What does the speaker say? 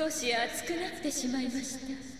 少し熱くなってしまいました。